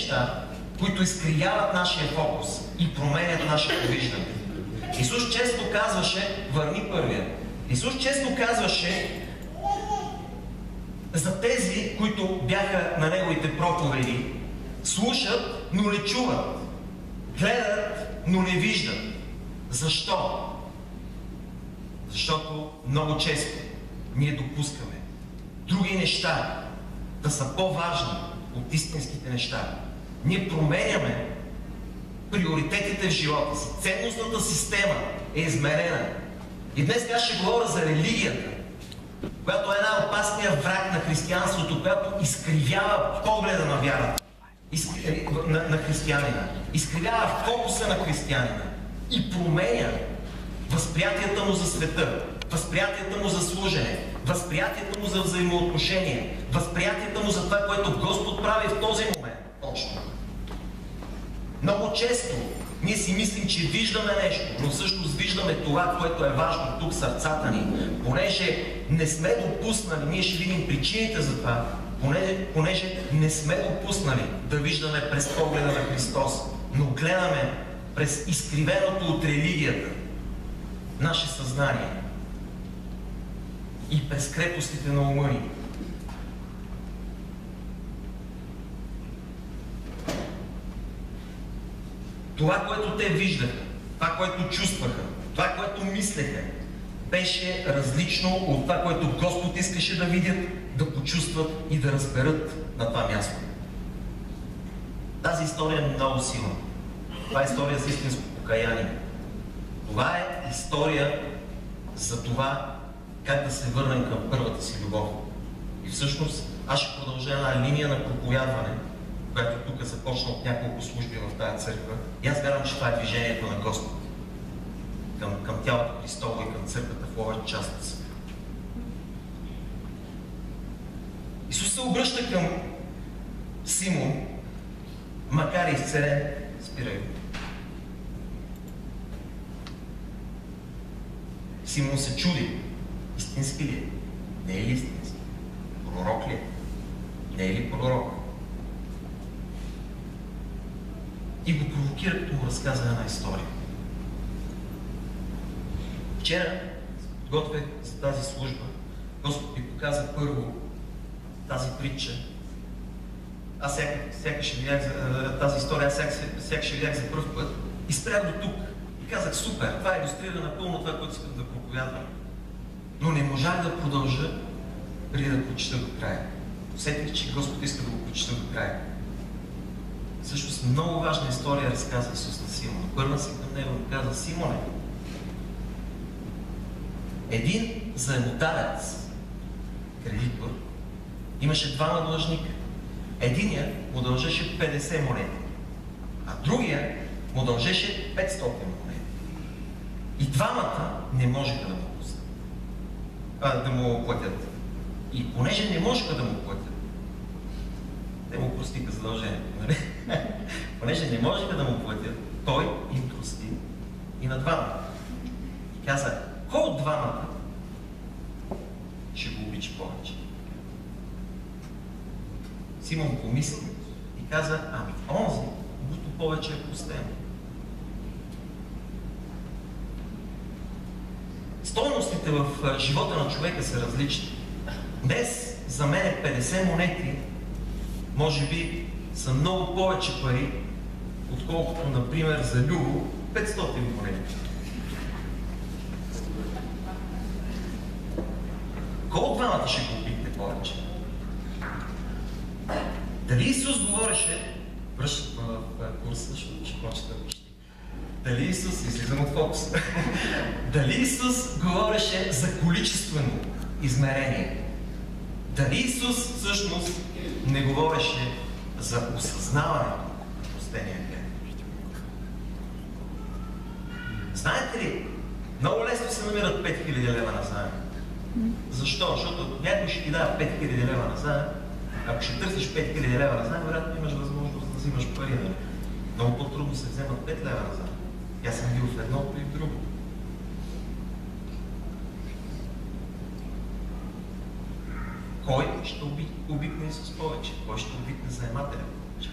неща, които изкривяват нашия фокус и променят нашето виждане. Исус често казваше, върни първия. Исус често казваше за тези, които бяха на неговите проповеди, слушат, но не чуват, гледат, но не виждат. Защо? Защото много често ние допускаме други неща да са по-важни от истинските неща. Ние променяме приоритетите в живота си. Ценностната система е изменена. И днес аз ще говоря за религията, която е най-опасният враг на християнството, която изкривява погледа на вярата на, на християнина. Изкривява фокуса на християнина и променя възприятията му за света, възприятията му за служене, възприятията му за взаимоотношение, възприятията му за това, което Господ прави в този момент. Точно. Много често ние си мислим, че виждаме нещо, но всъщност виждаме това, което е важно тук сърцата ни. Понеже не сме допуснали, ние ще видим причините за това, понеже, понеже не сме допуснали да виждаме през погледа на Христос, но гледаме през изкривеното от религията наше съзнание и през крепостите на ума ни. Това, което те виждаха, това, което чувстваха, това, което мислеха, беше различно от това, което Господ искаше да видят, да почувстват и да разберат на това място. Тази история е много силна. Това е история за истинско покаяние. Това е история за това как да се върнем към първата си любов. И всъщност аз ще продължа една линия на проповядване, която тук започна от няколко служби в тази църква. И аз вярвам, че това е движението на Господ към, към тялото Христово и към църквата в Ловен част. Исус се обръща към Симон, макар и изцелен, спирай. Симон се чуди. Истински ли е? Не е ли истински? Пророк ли е? Не е ли пророк? И го провокира, като му разказа една история. Вчера готвех за тази служба. Господ ми показа първо тази притча. Аз сякаш видях за тази история, аз сякаш видях за първ път и спрях до тук. И казах, супер, това иллюстрира напълно това, което искам да проповядвам. Но не можах да продължа преди да прочита до края. Усетих, че Господ иска да го прочита до края. Всъщност много важна история разказа Исус на Симон. Обърна се към него и каза, Симоне, един заемодавец, кредитор, имаше двама длъжника. Единият му дължеше 50 монети, а другия му дължеше 500 монети. И двамата не можеха да му пуснат, а, да му платят. И понеже не можеха да му платят, те му простиха задължението. Нали? понеже не можеха да му платят, той им прости и на двамата. И каза, кой от двамата ще го обича повече? Симон помисли и каза, ами онзи, който повече е простен. Стойностите в живота на човека са различни. Днес за мен 50 монети може би са много повече пари, отколкото, например, за Любо 500 монети. Кой от двамата ще го обидите повече? Дали Исус говореше, връщат в курса, защото ще прочета почти. Дали Исус, излизам от фокуса, дали Исус говореше за количествено измерение? Дали Исус всъщност не говореше за осъзнаването на простения? Знаете ли, много лесно се намират 5000 лева на заем. Защо? Защото някой ще ти дава 5000 лева на заем. Ако ще търсиш 5000 лева на заем, вероятно имаш възможност да взимаш пари. Нали? Много по-трудно се вземат 5 лева на заем. Аз съм бил в едното и в другото. Кой ще обикне с повече? Кой ще обикне заемателя повече?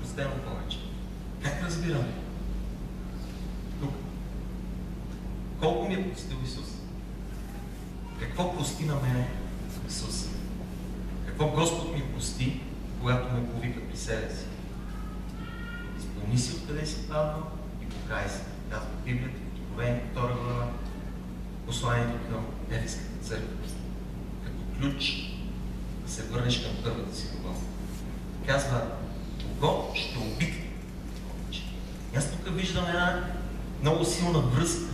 простено повече. Как разбираме? Тук. Колко ми е простил Исус? Какво прости на мене Исус? Какво Господ ми прости, когато ме повика при себе си? Изпълни си откъде си паднал и покай се. Казва Библията, Откровение, 2 глава, посланието към Ефеската църква. Като ключ да се върнеш към първата си любов. Казва, кого ще обикне повече. Аз тук виждам една много силна връзка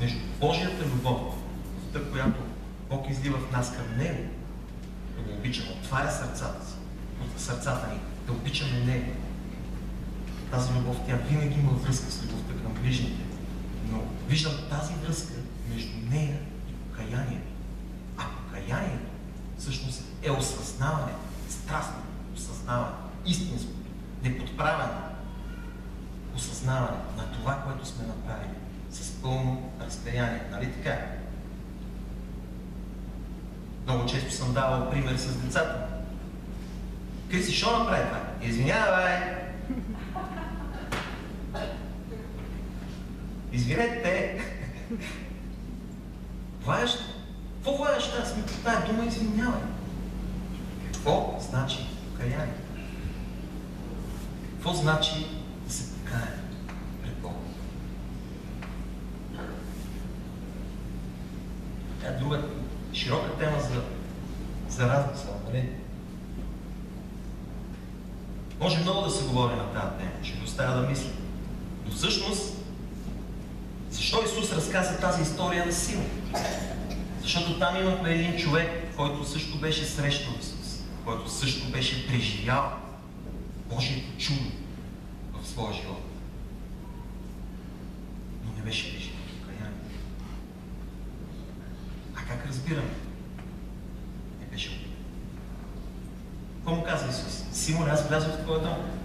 между Божията любов, в която Бог излива в нас към Него, да го обичаме, отваря сърцата си, сърцата ни, да обичаме Него. Тази любов, тя винаги има връзка с любовта към ближните. Но виждам тази връзка между нея покаянието. А покаянието всъщност е осъзнаване, страстно осъзнаване, истинското, неподправено осъзнаване на това, което сме направили с пълно разстояние. Нали така? Много често съм давал пример с децата. Криси, що направи това? Извинявай! Извинете! Влаяш ли? Какво влаяш тази тая дума извинявай? Какво значи покаяние? Какво значи да се покаяме пред Бога? Тя е друга широка тема за, за размисъл, нали? Може много да се говори на тази тема, ще ви оставя да мисля. Но всъщност, защо Разказа тази история на сила? Защото там имахме един човек, който също беше срещал Исус, който също беше преживял Божието чудо в своя живот. Но не беше преживял покаяние. А как разбираме? Не беше. Какво му казва Исус? Симон, аз влязох в твоя дом.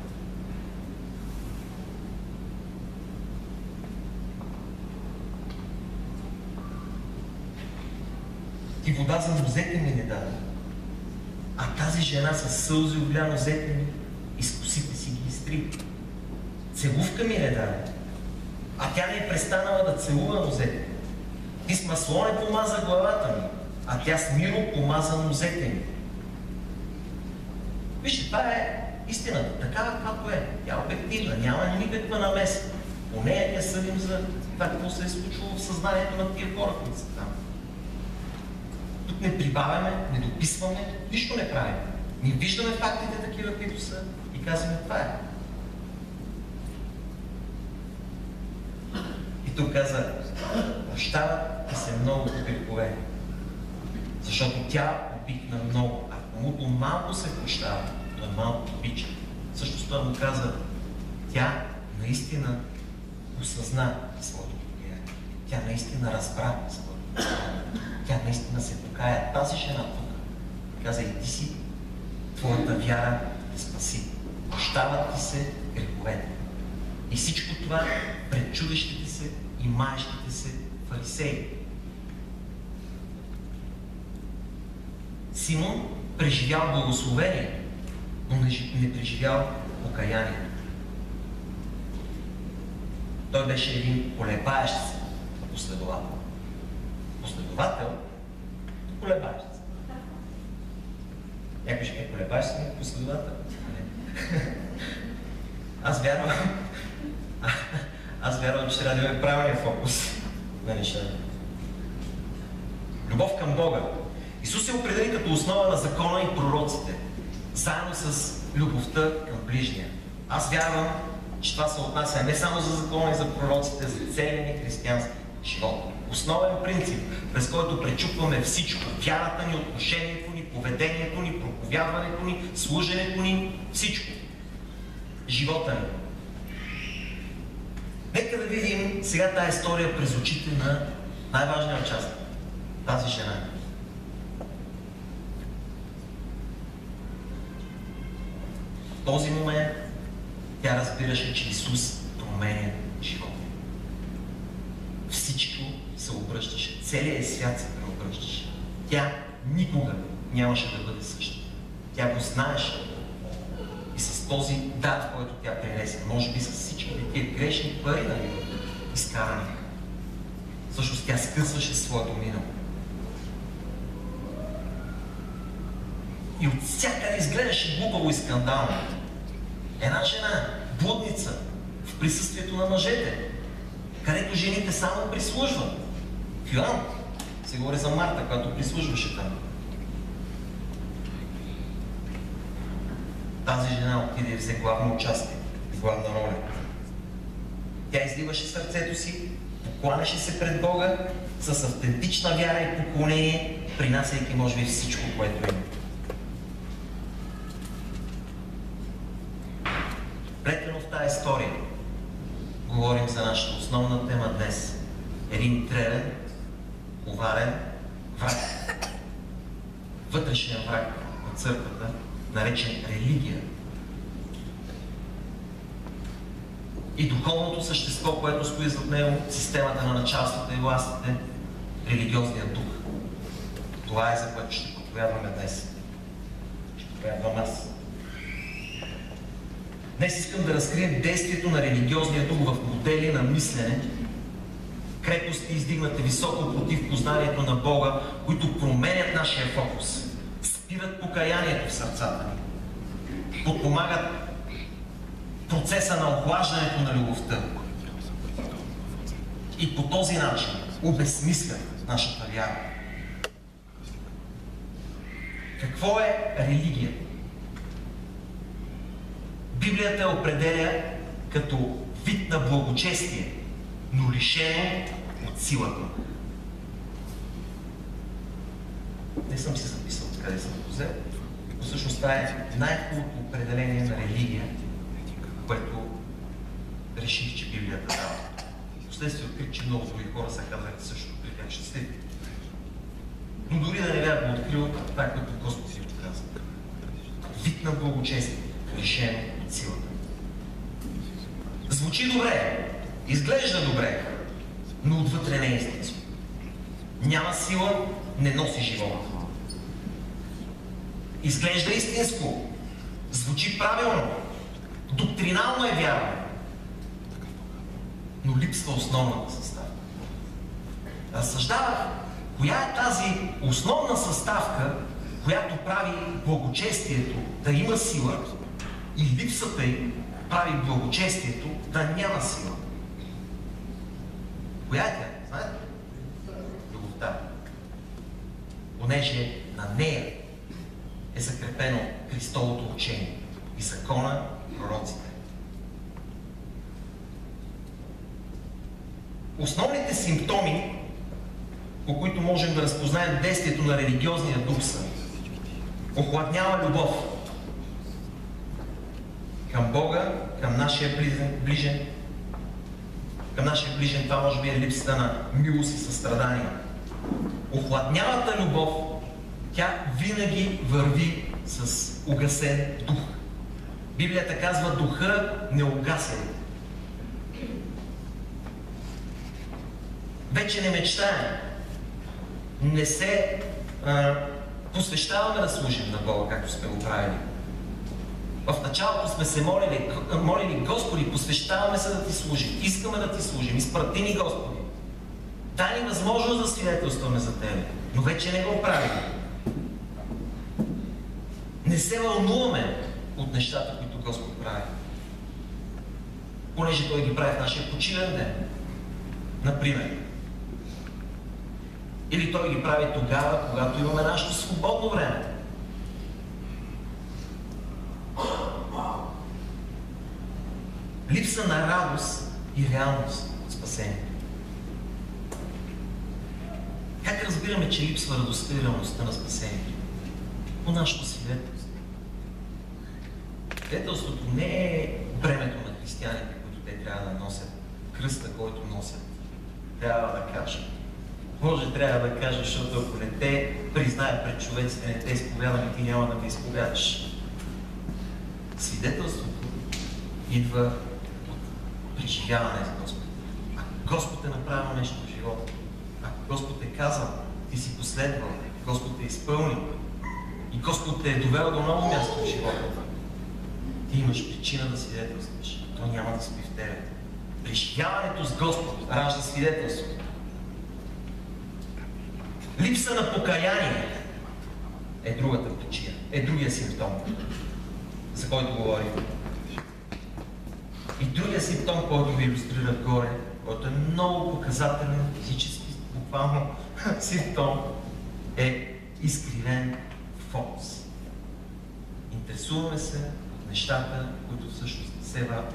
Ти вода за нозете ми не даде. А тази жена с сълзи обля нозете ми и с косите си ги изтри. Целувка ми не даде. А тя не е престанала да целува нозете. Ти с масло не помаза главата ми, а тя с миро помаза нозете ми. Вижте, това е истината, такава каквато е. Тя е обективна, няма никаква намеса. По нея ние съдим за това, какво се е случило в съзнанието на тия хора, които са там. Не прибавяме, не дописваме, нищо не правим. Ние виждаме фактите такива, които са и казваме това е. И тук каза, прощават и се много грехове. Защото тя обикна много, а комуто малко се прощава, той малко обича. Също това му каза, тя наистина осъзна своето покаяние. Тя наистина разбра своето. Тя наистина се покая. Тази жена тук каза и ти си, твоята вяра те спаси. Прощават ти се греховете. И всичко това пред чудещите се и маещите се фарисеи. Симон преживял благословение, но не преживял покаяние. Той беше един колебаещ се последовател. Последовател, колебаещ се. Някой ще е колебаещ се, последовател. Аз вярвам, аз вярвам, че трябва да имаме правилния фокус на нещата. Любов към Бога. Исус се определи като основа на закона и пророците, заедно с любовта към ближния. Аз вярвам, че това се отнася не само за закона и за пророците, за целия ни християнски живот. Основен принцип, през който пречупваме всичко. Вярата ни, отношението ни, поведението ни, проповядването ни, служенето ни, всичко. Живота ни. Нека да видим сега тази история през очите на най-важния участник. Тази жена. В този момент тя разбираше, че Исус променя живота. Всичко се обръщаше. Целият свят се преобръщаше. Тя никога нямаше да бъде съща. Тя го знаеше. и с този дат, който тя пренесе. Може би с всички тия грешни пари, нали, изкарани. Всъщност тя скъсваше своето минало. И от всякъде изгледаше глупаво и скандално. Една жена, блудница, в присъствието на мъжете, където жените само прислужват. Фюан, се говори за Марта, която прислужваше там. Тази жена отиде и взе главно участие, главна роля. Тя изливаше сърцето си, покланяше се пред Бога с автентична вяра и поклонение, принасяйки може би всичко, което има. Плетено в тази история говорим за нашата основна тема днес. Един древен, коварен враг. Вътрешен враг на църквата, наречен религия. И духовното същество, което стои зад него, системата на началствата и властите, религиозният дух. Това е за което ще проповядваме днес. Ще проповядвам аз. Днес искам да разкрием действието на религиозния дух в модели на мислене, крепости, издигнати високо против познанието на Бога, които променят нашия фокус, спират покаянието в сърцата ни, подпомагат процеса на охлаждането на любовта и по този начин обезсмислят нашата вяра. Какво е религия? Библията я определя като вид на благочестие, но лишено от силата. Не съм си записал къде съм го взел, но всъщност това е най-хубавото определение на религия, което реших, че Библията дава. Впоследствие открих, че много други хора са казали също при тях щастливи. Но дори да не бях го открил, това е което Господ си го казва. Вид на благочестие, лишено от силата. Звучи добре, изглежда добре, но отвътре не е истинско. Няма сила, не носи живота. Изглежда истинско, звучи правилно, доктринално е вярно, но липсва основната съставка. Разсъждавах, коя е тази основна съставка, която прави благочестието да има сила и липсата й прави благочестието да няма сила. Коя е тя? Знаете? Любовта. Понеже на нея е закрепено Христовото учение и закона пророците. Основните симптоми, по които можем да разпознаем действието на религиозния дух са охладнява любов към Бога, към нашия ближен, към нашия ближен, това може би е липсата на милост и състрадание. Охладнявата любов, тя винаги върви с угасен дух. Библията казва, духа не угасен. Вече не мечтаем. Не се а, посвещаваме да служим на Бога, както сме го правили. В началото сме се молили, молили Господи, посвещаваме се да Ти служим. Искаме да Ти служим. Изпрати ни, Господи. Дай ни възможност да свидетелстваме за Тебе. Но вече не го правим. Не се вълнуваме от нещата, които Господ прави. Понеже Той ги прави в нашия почивен ден. Например. Или Той ги прави тогава, когато имаме нашето свободно време. Липса на радост и реалност от спасението. Как разбираме, че липсва радостта и реалността на спасението? По нашето свидетелство. Свидетелството не е бремето на християните, които те трябва да носят, кръста, който носят. Трябва да кажат. Може трябва да кажа, защото ако не те признаят пред човеците, не те изповядаме, ти няма да ги изповядаш. Свидетелството идва от преживяване с Господ. Ако Господ е направил нещо в живота, ако Господ е казал, ти си последвал, Господ е изпълнил и Господ те е довел до ново място в живота, ти имаш причина да свидетелстваш. То няма да спи в тебе. Преживяването с Господ ражда свидетелството. Липса на покаяние е другата причина, е другия симптом, за който говорим. И другия симптом, който ви иллюстрира горе, който е много показателен физически, буквално симптом, е изкривен фокус. Интересуваме се от нещата, които всъщност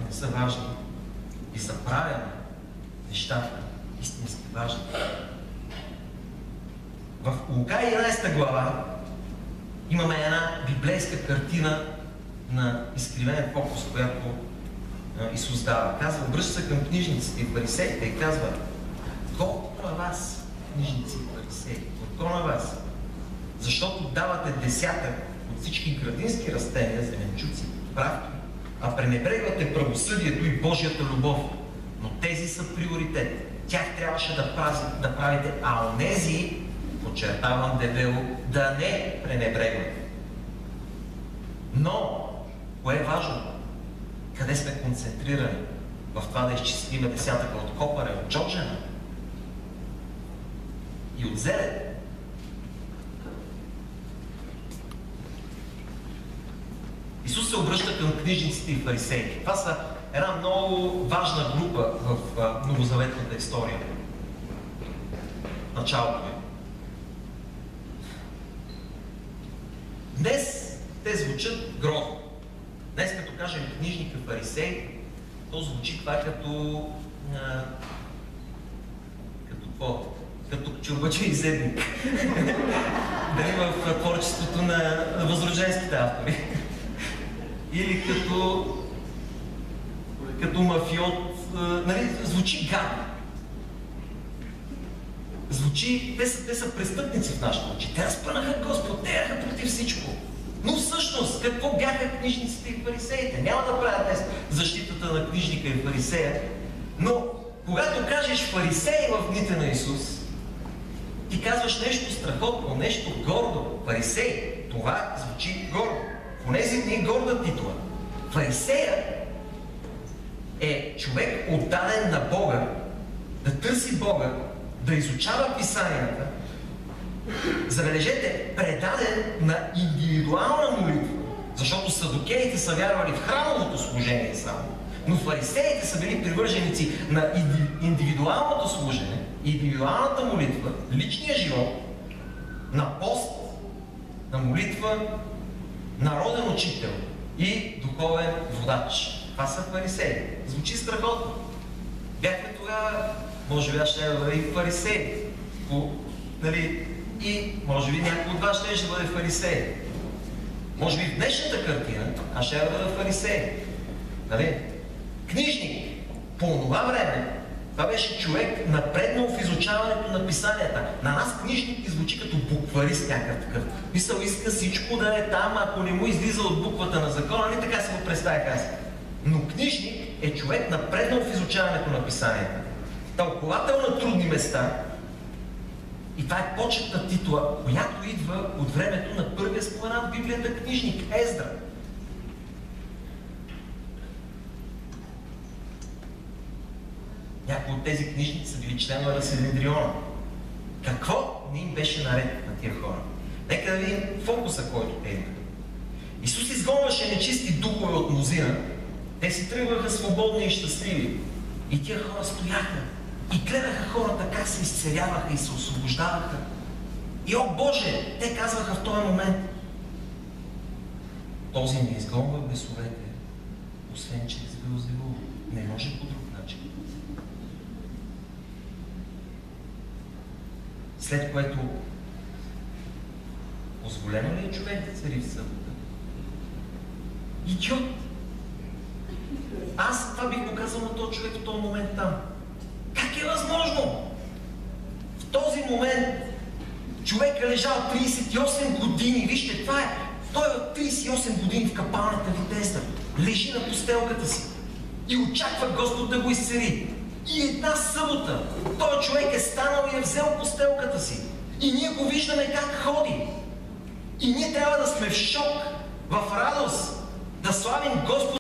не са важни и забравяме нещата истински важни. В Лука 11 глава имаме една библейска картина на изкривен фокус, която Исус дава. Казва, обръща се към книжниците и фарисеите и казва, колко на вас, книжници и фарисеи, колко на вас, защото давате десятък от всички градински растения, зеленчуци, правки, а пренебрегвате правосъдието и Божията любов. Но тези са приоритет. Тях трябваше да, прази, да правите, а онези, подчертавам дебело, да не пренебрегвате. Но, кое е важно? Къде сме концентрирани? В това да изчислиме десятъка от копара, от джоджена и от зелен. Исус се обръща към книжниците и фарисеите. Това са една много важна група в новозаветната история. Началото ви. Днес те звучат грозно. Днес като кажем книжника фарисей, то звучи това като а, като какво? Като чурбачи и седник. Дали в творчеството на възрожденските автори или като, като мафиот, нали, звучи гадно. Звучи, те са, те са престъпници в нашите очи. Те разпънаха Господ, те бяха против всичко. Но всъщност, какво бяха книжниците и фарисеите? Няма да правя днес защитата на книжника и фарисея, но когато кажеш фарисей в дните на Исус, ти казваш нещо страхотно, нещо гордо. Фарисей, това звучи гордо. В тези дни горда титла. Фарисея е човек отдаден на Бога, да търси Бога, да изучава писанията, забележете, предаден на индивидуална молитва, защото садокеите са вярвали в храмовото служение само, но фарисеите са били привърженици на индивидуалното служение, индивидуалната молитва, личния живот, на пост, на молитва, народен учител и духовен водач. Това са фарисеи. Звучи страхотно. Бяхме тогава, може би аз ще бъда и фарисей. По, нали, и може би някой от вас ще бъде фарисей. Може би в днешната картина аз ще бъда фарисей. Нали? Книжник. По това време това беше човек напреднал в изучаването на писанията. На нас книжник звучи като букварист някакъв. Мисъл иска всичко да е там, ако не му излиза от буквата на закона, не така се го представя аз. Но книжник е човек напреднал в изучаването на писанията. Тълковател на трудни места, и това е почетна титла, която идва от времето на първия споменат в Библията книжник Ездра. Някои от тези книжници са били членове на Синедриона. Какво не им беше наред на тия хора? Нека да видим фокуса, който те имат. Исус изгонваше нечисти духове от мнозина. Те си тръгваха свободни и щастливи. И тия хора стояха и гледаха хората как се изцеляваха и се освобождаваха. И о Боже, те казваха в този момент, този не изгонва бесовете, освен чрез Белзевул. Не може по друг След което позволено ли е човек да цари в събота? Идиот! Аз това бих показал на този човек в този момент там. Как е възможно? В този момент човек е лежал 38 години. Вижте, това е. Той е 38 години в капалната Витезда. Лежи на постелката си и очаква Господ да го изцери. И една събота той човек е станал и е взел постелката си. И ние го виждаме как ходи. И ние трябва да сме в шок, в радост, да славим Господ